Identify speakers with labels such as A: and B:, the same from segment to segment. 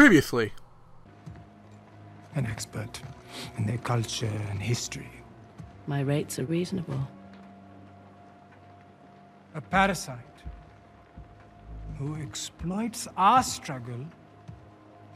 A: Previously.
B: An expert in their culture and history.
C: My rates are reasonable.
B: A parasite who exploits our struggle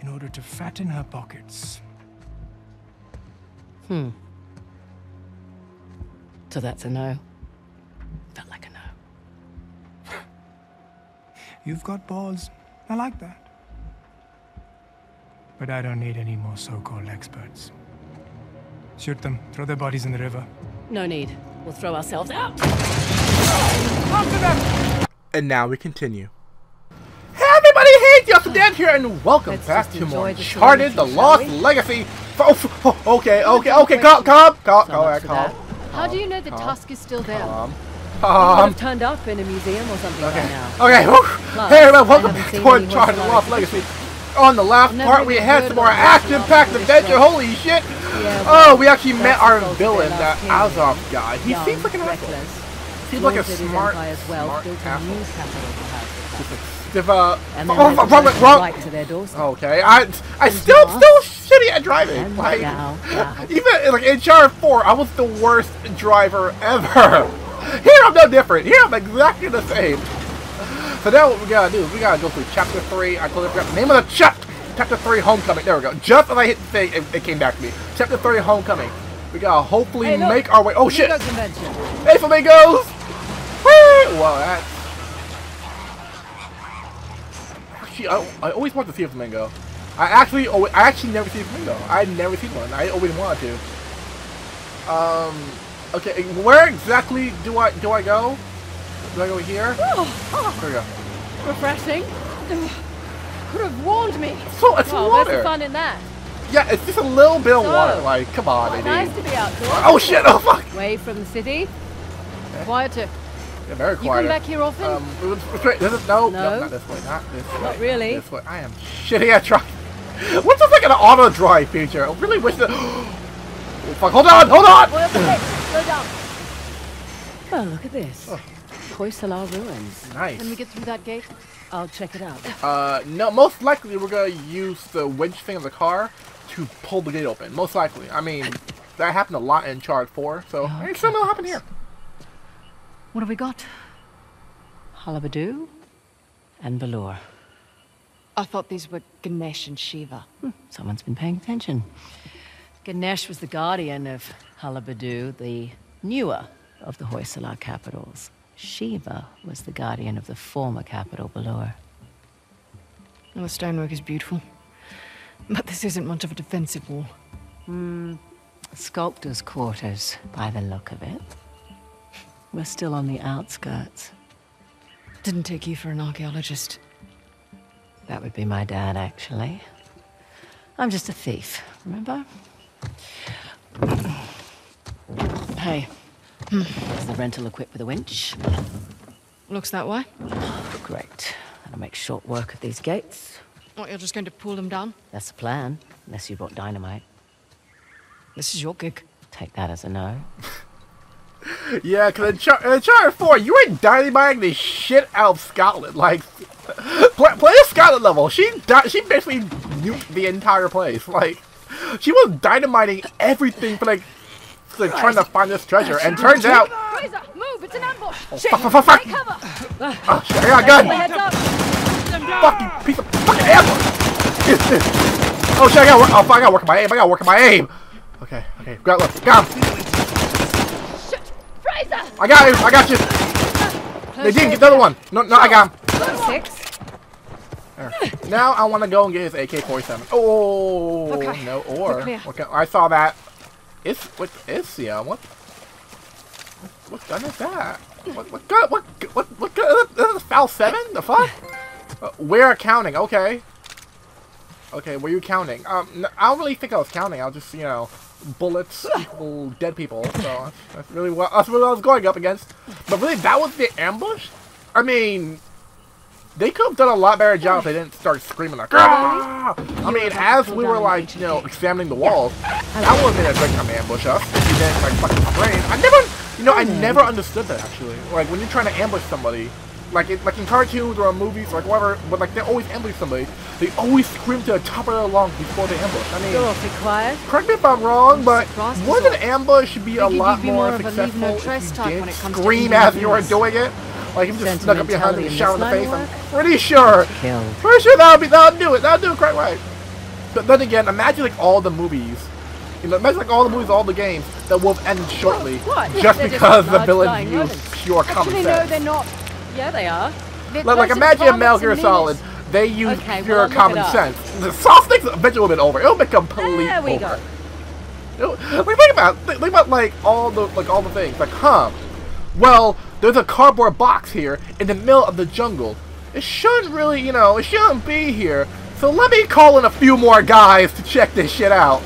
B: in order to fatten her pockets.
C: Hmm. So that's a no. Felt like a no.
B: You've got balls. I like that. But I don't need any more so-called experts. Shoot them. Throw their bodies in the river.
C: No need. We'll throw ourselves out.
B: After them!
A: And now we continue. Hey everybody, hey, Justin Dan here, and welcome
C: Let's
A: back to more
C: enjoy the
A: Uncharted, The Lost? Legacy. Oh, oh, okay, okay, okay, calm, calm, calm,
C: So
A: calm, calm.
D: How do you know the
A: Calm.
D: tusk is still there?
A: calm,
C: Would
A: calm.
C: have turned up in a museum or something
A: Okay,
C: by now.
A: okay.
C: Plus,
A: hey everybody, welcome
C: haven't
A: back
C: seen
A: to
C: any
A: Uncharted, The Lost. Legacy. On the last part, we had some more action-packed adventure, holy shit!
C: Yeah,
A: Oh, we actually met our villain, that Asav guy. He
C: Young,
A: seems like an asshole.
C: reckless.
A: Seems like a smart,
C: wealth,
A: smart asshole.
C: new capital perhaps.
A: If, uh,
C: And then
A: oh,
C: they
A: wrong, wrong,
C: to their doorstep.
A: Okay, I I still still shitty at driving. Like even like in Char 4, I was the worst driver ever. Here I'm no different. Here I'm exactly the same. So now what we gotta do is we gotta go through chapter three. I totally forgot the name of the chapter. Chapter three, Homecoming. There we go. Just as I hit the thing, it, it came back to me. Chapter three, Homecoming. We gotta hopefully
C: Hey,
A: make our way. Oh shit!
C: Convention.
A: Hey flamingos! Woo! Well, that's actually I, I always want to see a flamingo. I actually I actually never see a flamingo. I never seen one. I always wanted to. Um. Okay, where exactly do I do I go? Do I go here?
D: Oh,
A: There we go.
D: refreshing. Could have warned me.
A: So it's
D: Well, where's
A: water.
D: the fun in that?
A: Yeah, it's just a little bit of
D: So,
A: water. Like, come on,
D: Quite nice to be outdoors.
A: Oh shit! Oh fuck!
D: Away from the city. Quieter.
A: Yeah, very
D: You come back here often?
A: Um, it was- it's right- this is, no, no,
D: No?
A: not this way, not this way.
D: Not really.
A: This way. I am shitty at driving. What's this like an auto drive feature? I really wish that. Oh, fuck! Hold on! Hold on!
D: Well, okay, slow down.
C: Oh, look at this.
A: Oh.
C: Hoysala ruins.
A: Nice.
D: Can we get through that gate?
C: I'll check it out.
A: Uh, no. Most likely, we're gonna use the winch thing of the car to pull the gate open. Most likely. I mean, that happened a lot in Chart Four, so I think something will happen here.
D: What have we got?
C: Halebidu and Belur.
D: I thought these were Ganesh and Shiva.
C: Someone's been paying attention. Ganesh was the guardian of Halebidu, the newer of the Hoysala capitals. Shiva was the guardian of the former capital, Belur.
D: Well, the stonework is beautiful. But this isn't much of a defensive wall.
C: Hmm, sculptor's quarters, by the look of it. We're still on the outskirts.
D: Didn't take you for an archaeologist.
C: That would be my dad, actually. I'm just a thief, remember? hey, is the rental equipped with a winch?
D: Looks that way.
C: Great. That'll make short work of these gates.
D: What, you're just going to pull them down?
C: That's the plan, unless you brought dynamite.
D: This is your gig.
C: Take that as a no.
A: Yeah, because in, Char- in Chart 4, you were dynamiting the shit out of Scotland. Like, play, play a Scotland level. She she basically nuked the entire place. Like, she was dynamiting everything for, like, like trying to find this treasure. And turns out,
D: Frazer, move! It's an ambush!
A: Oh, fuck, fuck, fuck, fuck.
D: Take cover!
A: Oh, shit, I got a gun.
D: Heads up!
A: Fucking piece of fucking ammo. oh shit, I gotta work. Oh, fuck, I gotta work on my aim. I gotta work on my aim. Okay, okay, got look, got him.
D: Shit! Frazer!
A: I got him. I got you. They didn't get the other one. No, no, I got him.
D: Six.
A: There. Now I want to go and get his AK-47. Oh
D: Okay,
A: no, or
D: we're clear.
A: okay, I saw that. It's what is yeah? What? What gun is that? What what gun? What what what gun? Is foul seven? The fuck? Uh, we're counting. Okay. Okay, were you counting? Um, n I don't really think I was counting. I was just you know, bullets equal dead people. So that's, really what that's what I was going up against. But really, that was the ambush. I mean, they could have done a lot better job if they didn't start screaming like, "Ah!" I mean, as we were like, you know, examining the walls, that would have been a great time to ambush us. If you didn't like fucking scream. I never, you know, I never understood that actually. Like when you're trying to ambush somebody, like in, like in cartoons or in movies or like whatever, but like they always ambush somebody. They always scream to the top of their lungs before they ambush. I mean,
C: You're awfully quiet.
A: correct me if I'm wrong, but wouldn't an ambush should be a lot
D: be
A: more
D: more of a leave
A: successful if you did
D: when it comes to
A: scream as you were doing it? Like if you just snuck up behind and
C: Sentimentality in
A: shout in the face.
C: line
A: I'm pretty sure.
C: Killed.
A: Pretty sure that'll be that'll do it. That'll do it quite right. But then again, imagine like all the movies. You know, imagine like all the movies, all the games that will have ended shortly
C: What?
A: just
C: They're just
A: because the
C: large
A: villains
C: flying
A: use
C: rodents.
A: pure common
C: Actually, no, they're not. Yeah, they are. They're
A: like, like imagine a Metal
C: primates
A: Gear Solid, they use
C: Okay,
A: pure
C: I'll
A: common
C: it up.
A: sense. The soft things eventually will be over. It'll be complete
C: There we
A: over.
C: go.
A: You know, like, think about think, think about like all the like all the things like huh well there's a cardboard box here in the middle of the jungle it shouldn't really you know it shouldn't be here so let me call in a few more guys to check this shit out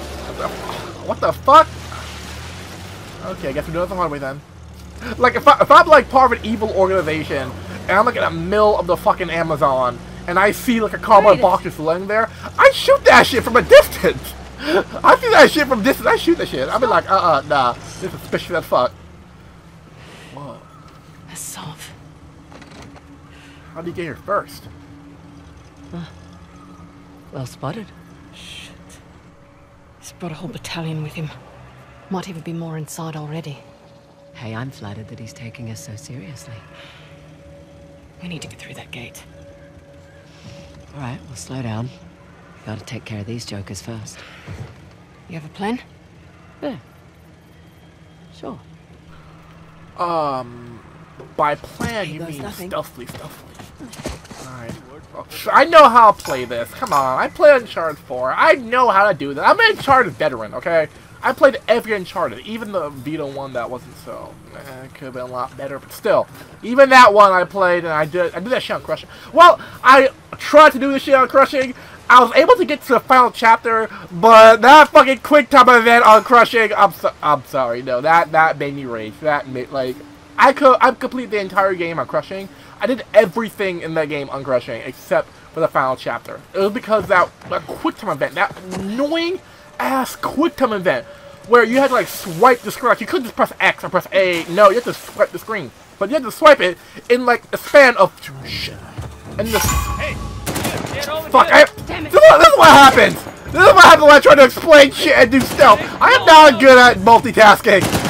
A: what the fuck okay I guess we're doing it the hard way then like if, I, if I'm like part of an evil organization and I'm like in the middle of the fucking Amazon and I see like a cardboard box just laying there, I shoot that shit from a distance. I see that shit from distance. I shoot that shit. I'll be like, uh, uh nah, this is suspicious as fuck. Whoa,
D: Asav.
A: how did you get here first?
C: Well spotted.
D: He's brought a whole battalion with him. Might even be more inside already.
C: Hey, I'm flattered that he's taking us so seriously.
D: We need to get through that gate.
C: All right, we'll slow down. Gotta take care of these jokers first.
D: You have a plan?
C: Yeah. Sure.
A: Um, by plan you mean
C: nothing.
A: stealthily, stealthily. Alright. Oh, I know how to play this. Come on, I played Uncharted 4. I know how to do that. I'm an Uncharted veteran, okay? I played every Uncharted, even the Vita one that wasn't so. Eh, it could have been a lot better, but still. Even that one I played, and I did I did that shit on Crushing. Well, I tried to do this shit on Crushing. I was able to get to the final chapter, but that fucking quick time event on Crushing, I'm so, I'm sorry, no, that that made me rage. That made like I could I've completed the entire game on Crushing. I did everything in that game on Crushing except for the final chapter. It was because that that quick time event, that annoying ass quick time event, where you had to like swipe the screen. Like you couldn't just press X or press A. No, you had to swipe the screen, but you had to swipe it in like a span of shit. And the fuck, I, this, is what, this is what happens. This is what happens when I try to explain shit and do stealth. I am not good at multitasking.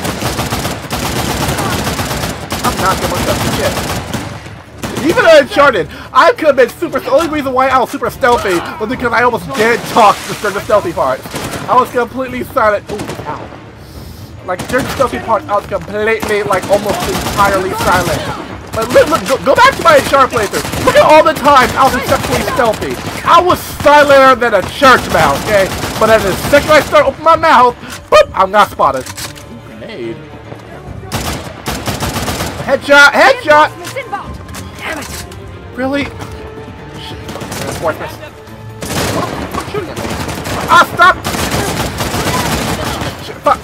A: I'm not good at that shit. Even in Uncharted, I could have been super. The only reason why I was super stealthy was because I almost didn't talk during the stealthy part. I was completely silent. Ooh, ow. Like during the stealthy part, I was completely, like, almost entirely silent. But look, look, go, go back to my Uncharted playthrough. Look at all the times I was successfully stealthy. I was silenter than a church mouse, okay? But then the second I start opening my mouth, boop, I'm not spotted. Ooh, grenade. Headshot! Headshot! Damn it! Really? Shit. At me. Ah, stop! Fuck.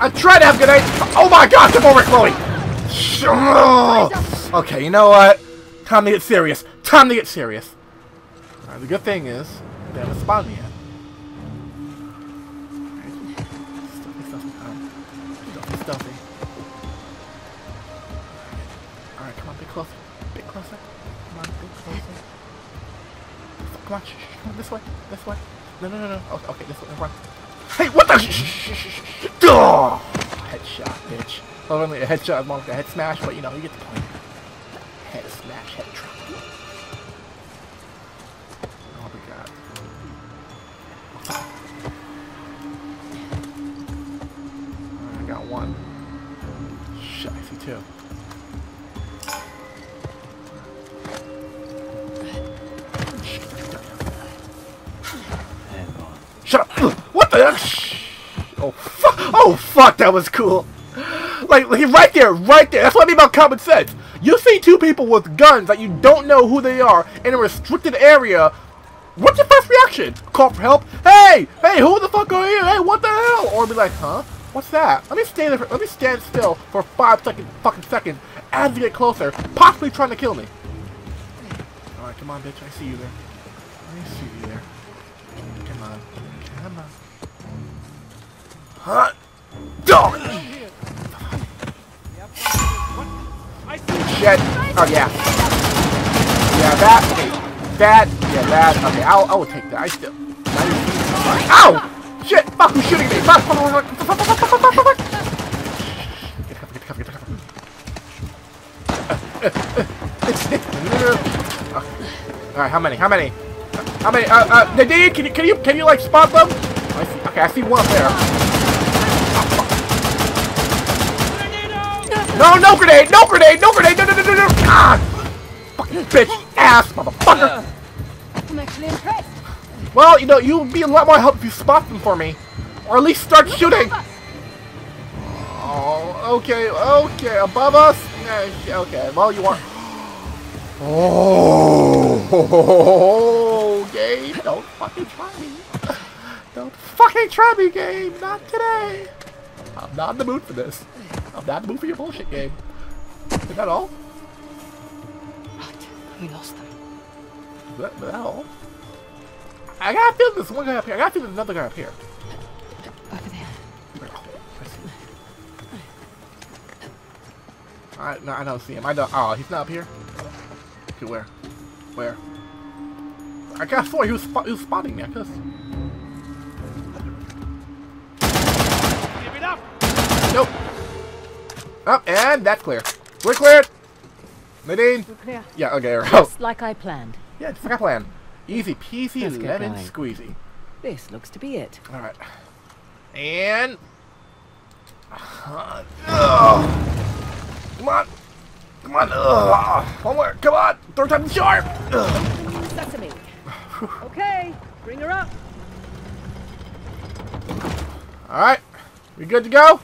A: I tried to have grenade. Oh my god, come over, Chloe! Oh. Okay, you know what? Time to get serious. Time to get serious. The good thing is, they haven't spawned me yet. Stealthy, stealthy, um, closer. Come on, closer. Come on, shh, shh, this way, this way. No, no, no, no. Okay, okay this way, run. Hey, what the? Duh! Headshot, bitch. Not only a headshot, more like a head smash, but you know, you get the point. Head smash, head drop. Oh my god. I got one. Shit, I see two. Oh fuck! Oh fuck! That was cool. Like, like right there, right there. That's what I mean about common sense. You see two people with guns that you don't know who they are in a restricted area. What's your first reaction? Call for help? Hey, hey, who the fuck are you? Hey, what the hell? Or be like, huh? What's that? Let me stand there. For, let me stand still for five second, fucking seconds as you get closer, possibly trying to kill me. All right, come on, bitch. I see you there. Huh? Dog. Shit. Oh yeah. Yeah, that. That. Yeah, that. Okay, I'll. I will take that. I still. Ow! Shit! Fuck! Who's shooting me? Fuck! Fuck! Fuck! Fuck! Fuck! Fuck! Fuck! Fuck! Fuck! Get cover! Get cover! Get cover! All right, how many? How many? How many? Uh, uh, Nadine, can you can you can you like spot them? I see, okay, I see one up there. No, no grenade! No grenade! No grenade! No, no, no, no, no! God! Fucking bitch ass motherfucker!
C: I'm actually impressed.
A: Well, you know, you'll be a lot more help if you spot them for me. Or at least start shooting! Oh, okay, okay, above us? Okay, well, you are... Oh, game, don't fucking try me. Don't fucking try me, game, not today. I'm not in the mood for this. I'm not for your bullshit game. Is that all?
D: Right, we lost them.
A: Is that, is that all? I gotta feel this one guy up here. I gotta feel there's another guy up here.
D: Over there.
A: Oh, I. I, no, I don't see him. I don't. Oh, he's not up here. Okay, where? Where? I got swear he was, he was spotting me. I guess. Oh, and that's clear. We're cleared. Nadine.
C: We're clear.
A: Yeah. Okay. Oh.
C: Just like I planned.
A: Yeah, just like I planned. Easy peasy,
C: Let's
A: lemon squeezy.
C: This looks to be it.
A: All right. And. Uh. Come on. Come on. Ugh. One more. Come on. Third time sharp. Ugh.
C: Sesame. okay, bring her up.
A: All right. We good to go?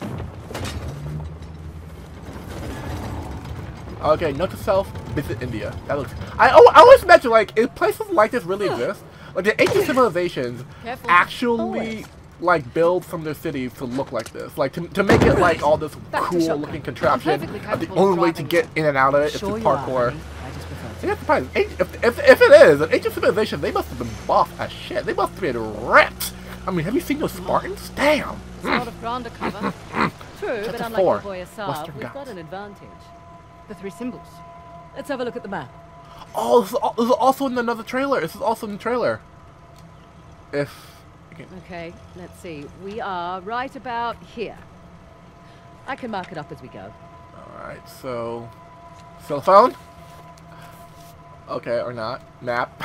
A: Okay, note to self, visit India. That looks. I, oh, I always mention like if places like this really exist, like the ancient civilizations
D: Careful.
A: actually like build some of their cities to look like this, like to, to make it like all this cool-looking contraption. The only way to get in and out of it is through parkour.
C: honey. I just prefer
A: I surprised. If, if, if it is an ancient civilization, they must have been buff as shit. They must have been ripped. I mean, have you seen those Spartans? Damn.
C: lot of. True,
A: Chapter
C: but unlike
A: four,
C: your boy
A: Asav,
C: we've got an advantage.
D: The three symbols.
C: Let's have a look at the map.
A: Oh, this is, al- this is also in another trailer. This is also in the trailer. If
C: Okay, let's see. We are right about here. I can mark it up as we go.
A: all right, so cell phone. Okay, or not map.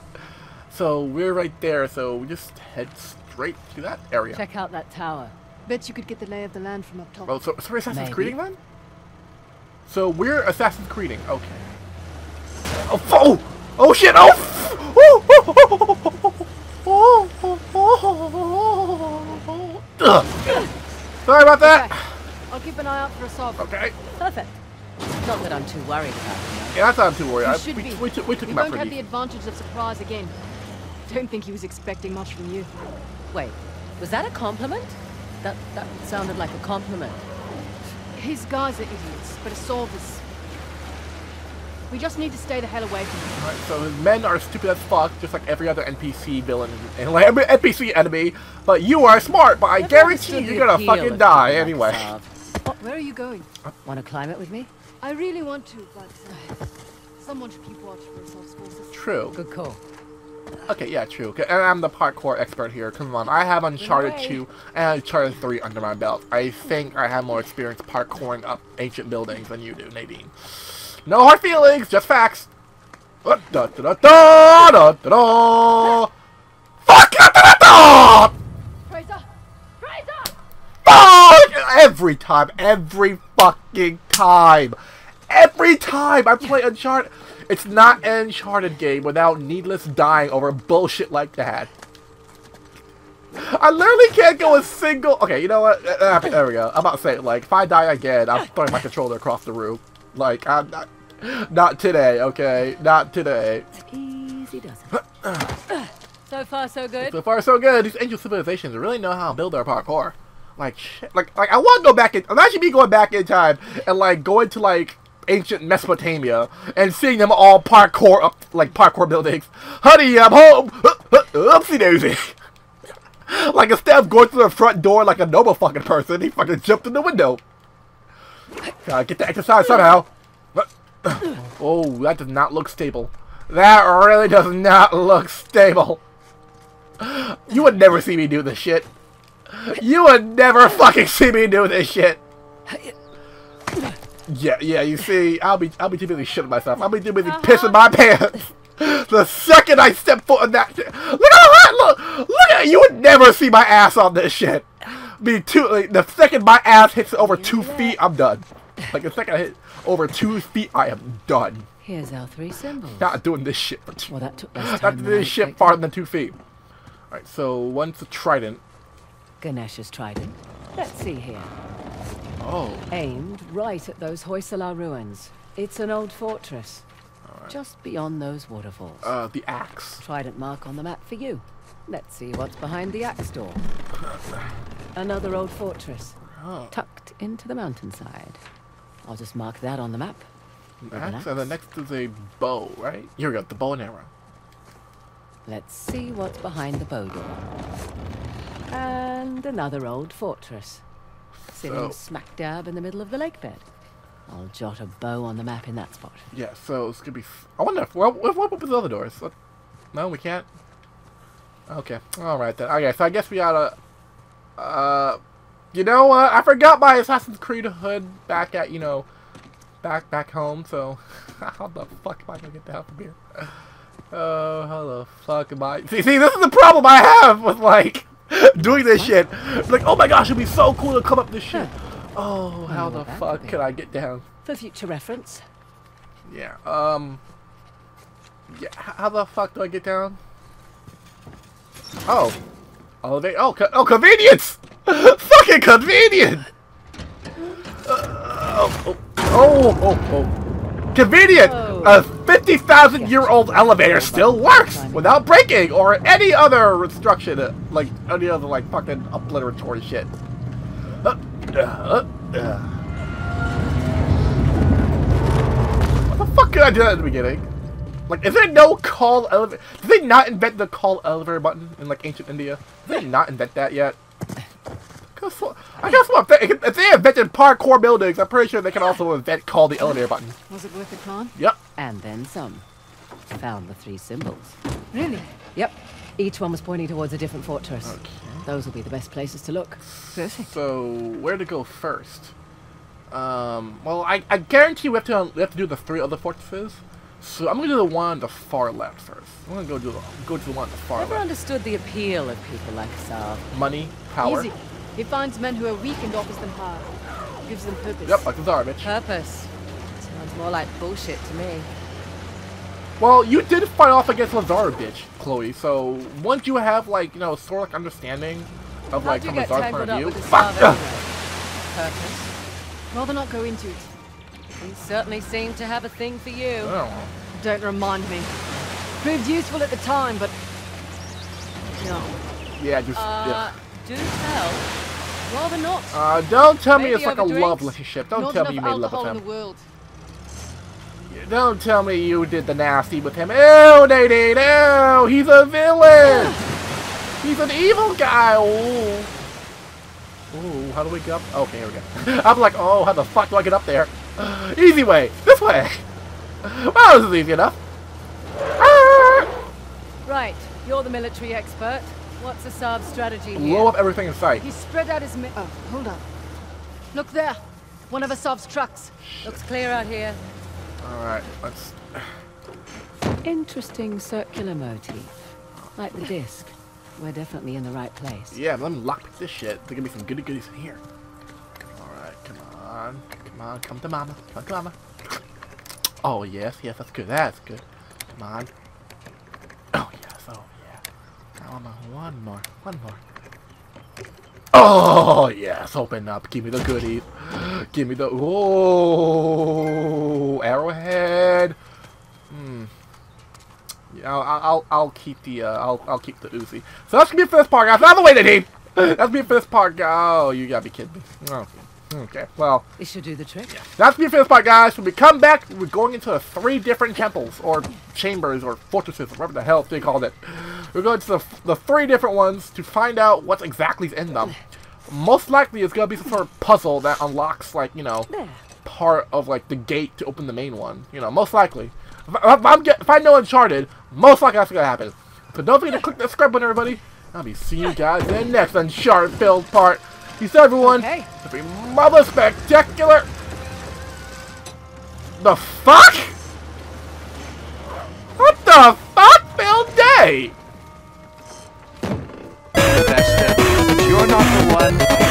A: so we're right there. So we just head straight to that area.
C: Check out that tower.
D: Bet you could get the lay of the land from up top.
A: Oh, so, so we're Assassin's
C: Maybe.
A: Creeding then? So we're Assassin's Creeding. Okay. Oh, oh, oh shit! Oh, oh, oh, oh, oh, oh, oh. Sorry about that.
D: Okay. I'll keep an eye out for Asav.
A: Okay.
C: Perfect. Not that I'm too worried about it.
A: Yeah, that's not too worried.
D: You
A: I, we,
D: be.
A: we, took we took him out
D: won't have the advantage of surprise again. Don't think he was expecting much from you.
C: Wait, was that a compliment? That that sounded like a compliment.
D: His guys are idiots, but Asav is... We just need to stay the hell away from him.
A: Right, so his men are stupid as fuck, just like every other NPC villain and like every NPC enemy. But you are smart, but I
C: Never
A: guarantee you're gonna fucking die anyway.
C: Sav.
D: Where are you going?
C: Want to climb it with me?
D: I really want to, but... Uh, someone should keep watch for Asav's forces.
A: True.
C: Good call.
A: Okay, yeah, true. 'Kay, And I'm the parkour expert here. Come on, I have Uncharted
C: way.
A: 2 and Uncharted 3 under my belt. I think I have more experience parkouring up ancient buildings than you do, Nadine. No hard feelings, just facts. Da da da da da da da. Fuck da da da!
D: Frazer!
A: Fuck! Every time, every fucking time, every time I play Uncharted, it's not an Uncharted game without needless dying over bullshit like that. I literally can't go a single. Okay, you know what? Uh, uh, There we go. I'm about to say, like, if I die again, I'm throwing my controller across the room. Like, I'm not. Not today, okay? Not today.
C: Easy does it. so far, so good.
A: So far, so good. These ancient civilizations really know how to build their parkour. Like, shit. Like, like I want to go back in. Imagine me going back in time and, like, going to, like, ancient Mesopotamia and seeing them all parkour up, like, parkour buildings. Honey, I'm home. Oopsie daisy. like, instead of going through the front door like a normal fucking person, he fucking jumped in the window. Gotta get the exercise somehow. Oh, that does not look stable. That really does not look stable. You would never see me do this shit. You would never fucking see me do this shit. Yeah, yeah, you see, I'll be I'll be too busy shitting myself. I'll be too busy uh-huh. pissing my pants. The second I step foot in that shit. Look at that! Look! Look at You would never see my ass on this shit. Be too like, the second my ass hits over two feet, I'm done. Like the second I hit over two feet, I am done.
C: Here's our three symbols.
A: Not doing this shit for two
C: Well, that took less
A: Not doing this shit farther than two feet. Alright, so one's the trident.
C: Ganesh's trident. Let's see here.
A: Oh.
C: Aimed right at those Hoysala ruins. It's an old fortress. Just beyond those waterfalls.
A: Uh, the axe.
C: Trident mark on the map for you. Let's see what's behind the axe door. Another old fortress.
A: Oh.
C: Tucked into the mountainside. I'll just mark that on the map.
A: An axe, and the next is a bow, right? Here we go, the bow and arrow.
C: Let's see what's behind the bow door. And another old fortress. Sitting
A: So-
C: smack dab in the middle of the lake bed. I'll jot a bow on the map in that spot.
A: Yeah, so it's gonna be. I wonder if what what what with the other doors? What? No, we can't. Okay, all right then. Okay, so I guess we gotta. Uh, you know what? I forgot my Assassin's Creed hood back at you know, back back home. So how the fuck am I gonna get the hell from here? Oh, how the fuck am I? See, see, this is the problem I have with like doing this shit. Like, oh my gosh, it'd be so cool to come up this shit. Oh, how the fuck can I get down?
C: For future reference.
A: Yeah, um... Yeah, how the fuck do I get down? Oh. All of it. Oh, co oh convenience! Fucking convenient! Uh, oh, oh, oh, oh, Convenient!
C: Oh.
A: Uh, 50,000 year old elevator still works without breaking or any other restriction, uh, like any other like fucking obliteratory shit. Uh, uh, what the fuck did I do that at the beginning? Like, is there no call elevator? Did they not invent the call elevator button in like ancient India? Did they not invent that yet? I guess what? If they invented parkour buildings, I'm pretty sure they can also invent call the elevator button.
D: Was it worth a con?
A: Yep
C: and then some. Found the three symbols.
D: Really?
C: Yep. Each one was pointing towards a different fortress.
A: Okay.
C: Those will be the best places to look.
D: Perfect.
A: So where to go first? Um. Well, I, I guarantee we have to we have to do the three other fortresses. So I'm gonna do the one on the far left first. I'm gonna go do the go to the one on the far
C: Never
A: left.
C: understood the appeal of people like Asav.
A: Money, power.
D: Easy. He finds men who are weak and offers them power. Gives them purpose.
A: Yep, like the Zara bitch.
C: Purpose. Sounds more like bullshit to me.
A: Well, you did fight off against Lazarević, Chloe. So once you have like you know sort of like understanding of like from
C: get
A: Lazar's
C: tangled
A: point of
C: up
A: view. Fuck!
C: Purpose.
D: Rather not go into it.
C: He certainly seemed to have a thing for you.
A: Oh.
D: Don't remind me. Proved useful at the time, but... No.
A: Yeah, just
C: Uh,
A: yeah.
C: do tell.
D: Rather not.
A: Uh, don't tell me it's like a
C: over
A: love relationship. Don't
D: not
A: tell me you made love with him.
D: The world.
A: Don't tell me you did the nasty with him. Ew, Nadine, ew! He's a villain! He's an evil guy! Ooh. Ooh, how do we get up? Okay, here we go. I'm like, oh, how the fuck do I get up there? Easy way! This way! Well, this is easy enough. Ah!
C: Right, you're the military expert. What's the Asav's strategy here?
A: Blow up everything in sight.
D: He spread out his... mi- Oh, hold on. Look there. One of Asav's trucks.
C: Looks clear out here.
A: Alright, let's...
C: Interesting circular motif. Like the disc. We're definitely in the right place.
A: Yeah, let me lockpick this shit. There's gonna be some goody goodies in here. Alright, come on. Come on, come to mama. Come to mama. Oh, yes, yes, that's good. That's good. Come on. Oh, yes, oh, yeah. Now I'm on one more. One more. Oh, yes, open up. Give me the goodies. Give me the... Whoa! Arrowhead. Hmm. Yeah, I'll, I'll, I'll keep the, uh, I'll, I'll keep the Uzi. So that's gonna be for this part, guys. Out of the way, Nadine! That's gonna be for this part, guys. Oh, you gotta be kidding me. Oh, okay. Well,
C: This should do the trick.
A: that's gonna be for this part, guys. When we come back, we're going into three different temples, or chambers, or fortresses, or whatever the hell they called it. We're going to the, the three different ones to find out what exactly in them. Most likely, it's gonna be some sort of puzzle that unlocks, like, you know, part of like the gate to open the main one. You know, most likely. If, if I'm get, if I know Uncharted, most likely that's gonna happen. So don't forget to click that subscribe button, everybody. I'll be seeing you guys in the next Uncharted filled part. Peace out, everyone.
D: Okay.
A: To be mother spectacular. The fuck? What the fuck, Bill Day?
E: One